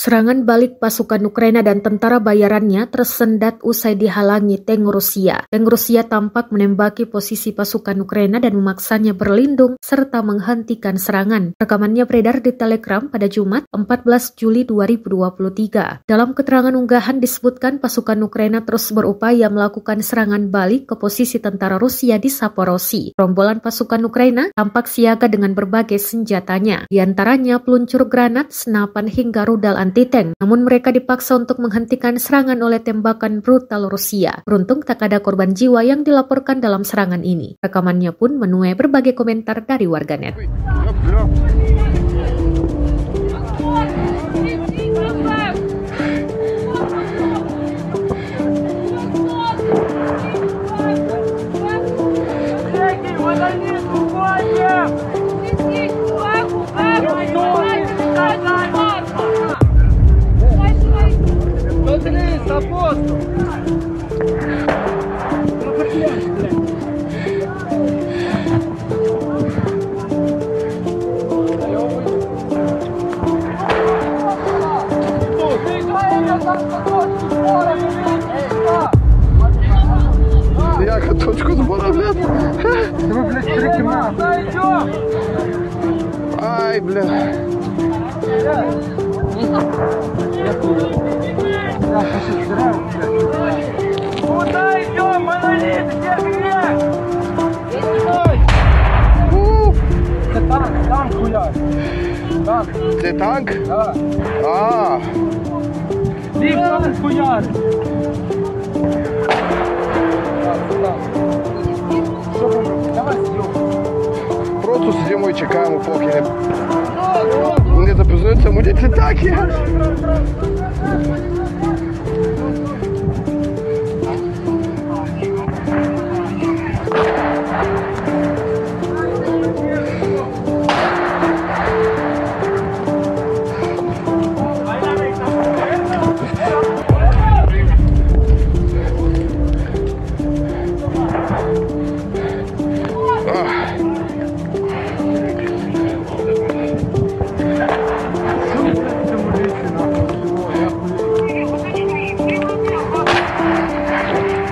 Serangan balik pasukan Ukraina dan tentara bayarannya tersendat usai dihalangi tank Rusia. Tank Rusia tampak menembaki posisi pasukan Ukraina dan memaksanya berlindung serta menghentikan serangan. Rekamannya beredar di Telegram pada Jumat 14 Juli 2023. Dalam keterangan unggahan disebutkan pasukan Ukraina terus berupaya melakukan serangan balik ke posisi tentara Rusia di Saporosi. Rombolan pasukan Ukraina tampak siaga dengan berbagai senjatanya, di antaranya peluncur granat, senapan hingga rudal anti-tank, namun mereka dipaksa untuk menghentikan serangan oleh tembakan brutal Rusia. Beruntung tak ada korban jiwa yang dilaporkan dalam serangan ini. Rekamannya pun menuai berbagai komentar dari warganet. Як точку збора, блядь? Вы, блядь, прикинь, Ай, бля. Куда идем, монолит? Где грех? Це танк, танк гуляє. Танк, Це танк? так. А, Біг танк хуярить. Так, так. Що робити? Давай зйом. просто сидимо і чекаємо, поки не, не запізнуються мудять літаки.